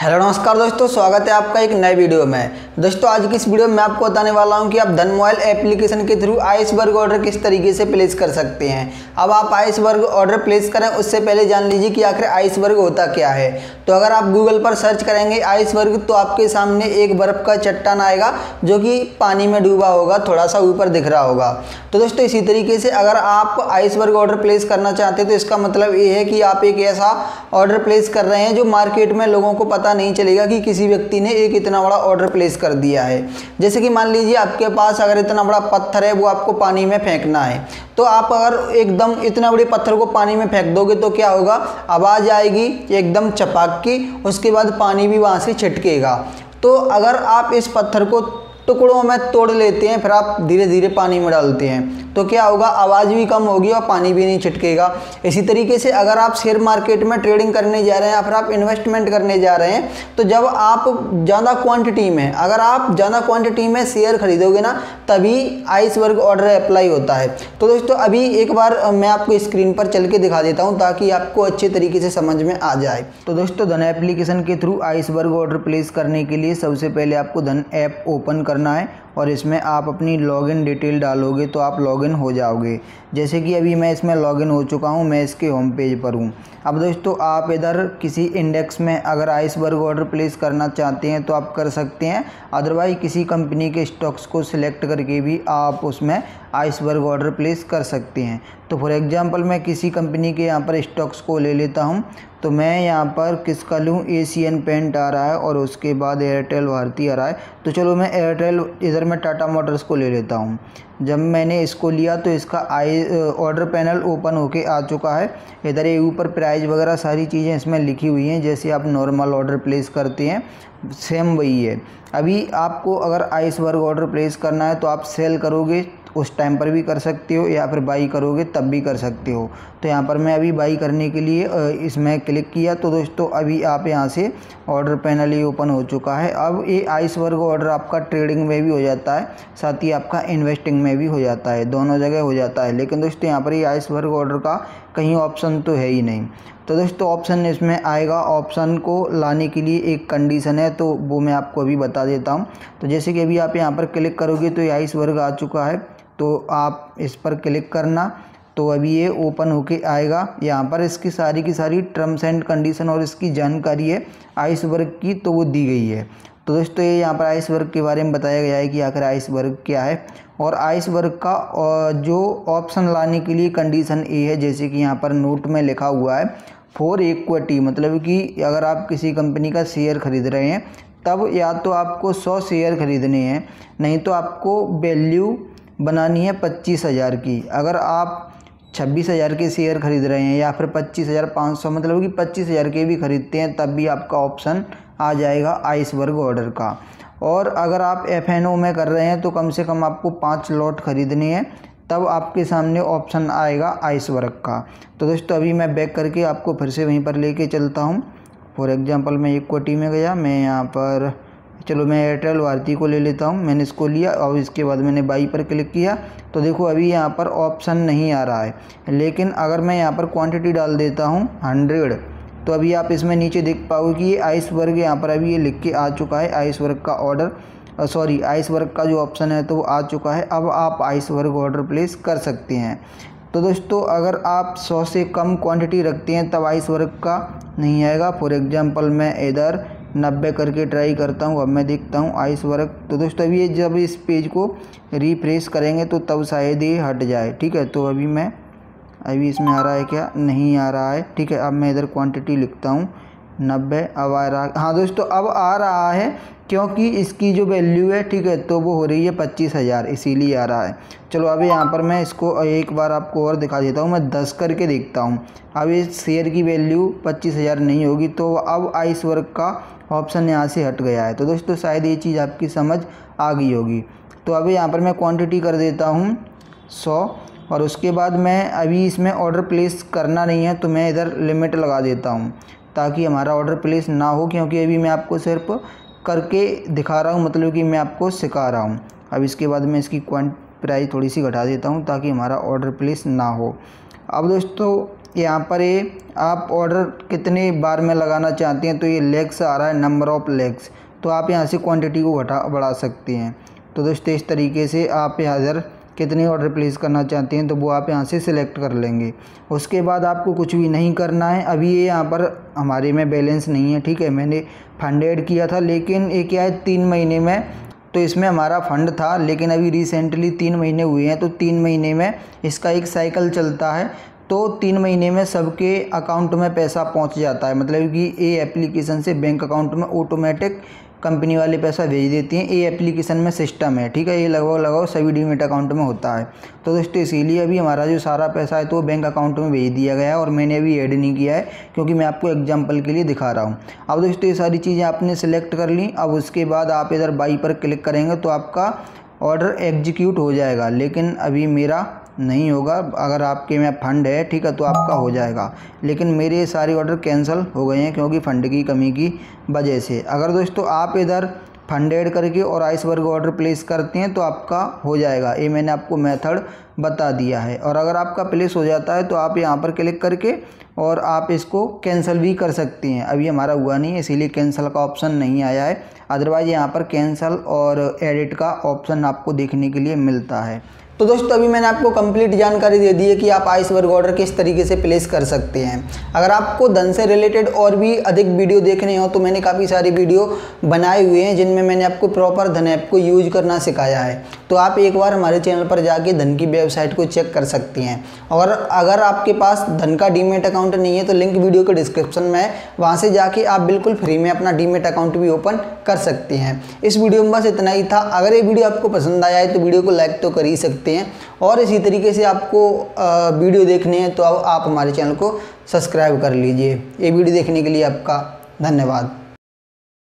Hello नमस्कार दोस्तों, स्वागत है आपका एक नए वीडियो में। दोस्तों, आज की इस वीडियो में मैं आपको बताने वाला हूँ कि आप धन मोबाइल एप्लीकेशन के थ्रू आइसबर्ग ऑर्डर किस तरीके से प्लेस कर सकते हैं। अब आप आइसबर्ग ऑर्डर प्लेस करें, उससे पहले जान लीजिए कि आखिर आइसबर्ग होता क्या है। तो अगर आप गूगल पर सर्च करेंगे आइसबर्ग तो आपके सामने एक बर्फ़ का चट्टान आएगा, जो कि पानी में डूबा होगा थोड़ा सा ऊपर दिख रहा होगा। तो दोस्तों, इसी तरीके से अगर आप आइसबर्ग ऑर्डर प्लेस करना चाहते हैं तो इसका मतलब ये है कि आप एक ऐसा ऑर्डर प्लेस कर रहे हैं, जो मार्केट में लोगों को पता नहीं चलेगा कि किसी व्यक्ति ने एक इतना बड़ा ऑर्डर प्लेस कर दिया है। जैसे कि मान लीजिए आपके पास अगर इतना बड़ा पत्थर है, वो आपको पानी में फेंकना है। तो आप अगर एकदम इतना बड़े पत्थर को पानी में फेंक दोगे तो क्या होगा? आवाज़ आएगी, एकदम चपाक की, उसके बाद पानी भी वहाँ से छिटकेगा। तो अगर आप इस पत्थर को टुकड़ों में तोड़ लेते हैं, फिर आप धीरे धीरे पानी में डालते हैं। तो क्या होगा, आवाज़ भी कम होगी और पानी भी नहीं छिटकेगा। इसी तरीके से अगर आप शेयर मार्केट में ट्रेडिंग करने जा रहे हैं या फिर आप इन्वेस्टमेंट करने जा रहे हैं तो जब आप ज़्यादा क्वांटिटी में, अगर आप ज़्यादा क्वांटिटी में शेयर खरीदोगे ना, तभी आइस वर्ग ऑर्डर अप्लाई होता है। तो दोस्तों, अभी एक बार मैं आपको स्क्रीन पर चल के दिखा देता हूँ ताकि आपको अच्छे तरीके से समझ में आ जाए। तो दोस्तों, धन एप्लीकेशन के थ्रू आइस वर्ग ऑर्डर प्लेस करने के लिए सबसे पहले आपको धन ऐप ओपन करना है और इसमें आप अपनी लॉगिन डिटेल डालोगे तो आप लॉगिन हो जाओगे। जैसे कि अभी मैं इसमें लॉगिन हो चुका हूँ, मैं इसके होम पेज पर हूँ। अब दोस्तों, आप इधर किसी इंडेक्स में अगर आइसबर्ग ऑर्डर प्लेस करना चाहते हैं तो आप कर सकते हैं। अदरवाइज़ किसी कंपनी के स्टॉक्स को सिलेक्ट करके भी आप उसमें आइसबर्ग ऑर्डर प्लेस कर सकते हैं। तो फॉर एग्जांपल मैं किसी कंपनी के यहाँ पर स्टॉक्स को ले लेता हूँ। तो मैं यहाँ पर किसका लूँ? एशियन पेंट आ रहा है और उसके बाद एयरटेल भारती आ रहा है। तो चलो मैं एयरटेल इधर मैं टाटा मोटर्स को ले लेता हूँ। जब मैंने इसको लिया तो इसका आई, ऑर्डर पैनल ओपन होके आ चुका है। इधर ये ऊपर प्राइस वगैरह सारी चीज़ें इसमें लिखी हुई हैं, जैसे आप नॉर्मल ऑर्डर प्लेस करते हैं, सेम वही है। अभी आपको अगर आइस वर्ग ऑर्डर प्लेस करना है तो आप सेल करोगे उस टाइम पर भी कर सकते हो या फिर बाई करोगे तब भी कर सकते हो। तो यहाँ पर मैं अभी बाई करने के लिए इसमें क्लिक किया। तो दोस्तों, अभी आप यहाँ से ऑर्डर पैनल ही ओपन हो चुका है। अब ये आइस वर्ग ऑर्डर आपका ट्रेडिंग में भी हो जाता है, साथ ही आपका इन्वेस्टिंग में भी हो जाता है। दोनों जगह हो जाता है। लेकिन दोस्तों, यहाँ पर ये आइस वर्ग ऑर्डर का कहीं ऑप्शन तो है ही नहीं। तो दोस्तों ऑप्शन इसमें आएगा। ऑप्शन को लाने के लिए एक कंडीशन है तो वो मैं आपको अभी बता देता हूँ। तो जैसे कि अभी आप यहाँ पर क्लिक करोगे तो ये आइस वर्ग आ चुका है। तो आप इस पर क्लिक करना तो अभी ये ओपन होके आएगा। यहाँ पर इसकी सारी की सारी टर्म्स एंड कंडीशन और इसकी जानकारी है आइस वर्ग की तो वो दी गई है। तो दोस्तों, ये यहाँ पर आइस वर्ग के बारे में बताया गया है कि आखिर आइस वर्ग क्या है। और आइस वर्ग का जो ऑप्शन लाने के लिए कंडीशन ए है, जैसे कि यहाँ पर नोट में लिखा हुआ है फोर इक्विटी मतलब कि अगर आप किसी कंपनी का शेयर खरीद रहे हैं, तब या तो आपको सौ शेयर खरीदने हैं, नहीं तो आपको वैल्यू बनानी है पच्चीस हज़ार की। अगर आप छब्बीस हज़ार के शेयर खरीद रहे हैं या फिर पच्चीस हज़ार पाँच सौ मतलब कि पच्चीस हज़ार के भी खरीदते हैं, तब भी आपका ऑप्शन आ जाएगा आइस वर्ग ऑर्डर का। और अगर आप एफ़ एन ओ में कर रहे हैं तो कम से कम आपको पाँच लॉट खरीदने हैं, तब आपके सामने ऑप्शन आएगा आइस वर्ग का। तो दोस्तों, अभी मैं बैक करके आपको फिर से वहीं पर लेके चलता हूँ। फॉर एग्ज़ाम्पल मैं इक्वटी में गया, मैं यहाँ पर चलो मैं एयरटेल भारती को ले लेता हूँ। मैंने इसको लिया और इसके बाद मैंने बाई पर क्लिक किया। तो देखो अभी यहाँ पर ऑप्शन नहीं आ रहा है। लेकिन अगर मैं यहाँ पर क्वांटिटी डाल देता हूँ हंड्रेड तो अभी आप इसमें नीचे देख पाओगे कि ये आइस वर्ग यहाँ पर अभी ये लिख के आ चुका है आइस वर्ग का ऑर्डर सॉरी आइस वर्ग का जो ऑप्शन है तो वो आ चुका है। अब आप आइस वर्ग ऑर्डर प्लेस कर सकते हैं। तो दोस्तों, अगर आप सौ से कम क्वांटिटी रखते हैं, तब आइस वर्ग का नहीं आएगा। फॉर एग्जांपल मैं इधर नब्बे करके ट्राई करता हूँ, अब मैं देखता हूँ आइस वर्क तो दोस्तों अभी ये जब इस पेज को रिफ्रेश करेंगे तो तब शायद ये हट जाए, ठीक है? तो अभी मैं, अभी इसमें आ रहा है क्या? नहीं आ रहा है, ठीक है? अब मैं इधर क्वांटिटी लिखता हूँ, नब्बे, अब आ रहा हाँ दोस्तों अब आ रहा है क्योंकि इसकी जो वैल्यू है, ठीक है तो वो हो रही है पच्चीस हज़ार, इसीलिए आ रहा है। चलो अभी यहाँ पर मैं इसको एक बार आपको और दिखा देता हूँ, मैं दस करके देखता हूँ। अब इस शेयर की वैल्यू पच्चीस हज़ार नहीं होगी तो अब आइस वर्क का ऑप्शन यहाँ से हट गया है। तो दोस्तों, शायद ये चीज़ आपकी समझ आ गई होगी। तो अभी यहाँ पर मैं क्वान्टिटी कर देता हूँ, सौ, और उसके बाद मैं अभी इसमें ऑर्डर प्लेस करना नहीं है तो मैं इधर लिमिट लगा देता हूँ, ताकि हमारा ऑर्डर प्लेस ना हो, क्योंकि अभी मैं आपको सिर्फ़ करके दिखा रहा हूँ मतलब कि मैं आपको सिखा रहा हूँ। अब इसके बाद मैं इसकी क्वांट प्राइस थोड़ी सी घटा देता हूँ, ताकि हमारा ऑर्डर प्लेस ना हो। अब दोस्तों, यहाँ पर ये, आप ऑर्डर कितने बार में लगाना चाहते हैं तो ये लेग्स आ रहा है नंबर ऑफ़ लेग्स तो आप यहाँ से क्वांटिटी को घटा, बढ़ा सकते हैं। तो दोस्तों, इस तरीके से आप यहाँ कितने ऑर्डर प्लेस करना चाहते हैं तो वो आप यहाँ से सिलेक्ट कर लेंगे। उसके बाद आपको कुछ भी नहीं करना है, अभी ये यहाँ पर हमारे में बैलेंस नहीं है, ठीक है? मैंने फंड ऐड किया था, लेकिन ये क्या है, तीन महीने में तो इसमें हमारा फ़ंड था, लेकिन अभी रिसेंटली तीन महीने हुए हैं तो तीन महीने में इसका एक साइकिल चलता है तो तीन महीने में सबके अकाउंट में पैसा पहुँच जाता है। मतलब कि ये एप्लीकेशन से बैंक अकाउंट में ऑटोमेटिक कंपनी वाले पैसा भेज देती हैं। ये एप्लीकेशन में सिस्टम है, ठीक है? ये लगभग लगभग सभी डीमेट अकाउंट में होता है। तो दोस्तों, इसीलिए अभी हमारा जो सारा पैसा है तो वो बैंक अकाउंट में भेज दिया गया है और मैंने अभी ऐड नहीं किया है, क्योंकि मैं आपको एग्ज़ाम्पल के लिए दिखा रहा हूँ। अब दोस्तों, ये सारी चीज़ें आपने सेलेक्ट कर ली। अब उसके बाद आप इधर बाई पर क्लिक करेंगे तो आपका ऑर्डर एग्जीक्यूट हो जाएगा। लेकिन अभी मेरा नहीं होगा। अगर आपके में फ़ंड है, ठीक है तो आपका हो जाएगा। लेकिन मेरे ये सारे ऑर्डर कैंसिल हो गए हैं क्योंकि फ़ंड की कमी की वजह से। अगर दोस्तों आप इधर फंड ऐड करके और आइस वर्ग ऑर्डर प्लेस करते हैं तो आपका हो जाएगा। ये मैंने आपको मेथड बता दिया है। और अगर आपका प्लेस हो जाता है तो आप यहाँ पर क्लिक करके और आप इसको कैंसिल भी कर सकते हैं। अभी हमारा हुआ नहीं है इसीलिए कैंसिल का ऑप्शन नहीं आया है। अदरवाइज़ यहाँ पर कैंसिल और एडिट का ऑप्शन आपको देखने के लिए मिलता है। तो दोस्तों, अभी मैंने आपको कंप्लीट जानकारी दे दी है कि आप आइस वर्ग ऑर्डर किस तरीके से प्लेस कर सकते हैं। अगर आपको धन से रिलेटेड और भी अधिक वीडियो देखने हो तो मैंने काफ़ी सारी वीडियो बनाए हुए हैं, जिनमें मैंने आपको प्रॉपर धन ऐप को यूज़ करना सिखाया है। तो आप एक बार हमारे चैनल पर जाके धन की वेबसाइट को चेक कर सकते हैं। और अगर आपके पास धन का डीमेट अकाउंट नहीं है तो लिंक वीडियो के डिस्क्रिप्शन में है। वहाँ से जाके आप बिल्कुल फ्री में अपना डीमेट अकाउंट भी ओपन कर सकते हैं। इस वीडियो में बस इतना ही था। अगर ये वीडियो आपको पसंद आया है तो वीडियो को लाइक तो कर ही सकते सकते हैं। और इसी तरीके से आपको वीडियो देखने हैं तो आप हमारे चैनल को सब्सक्राइब कर लीजिए। ये वीडियो देखने के लिए आपका धन्यवाद।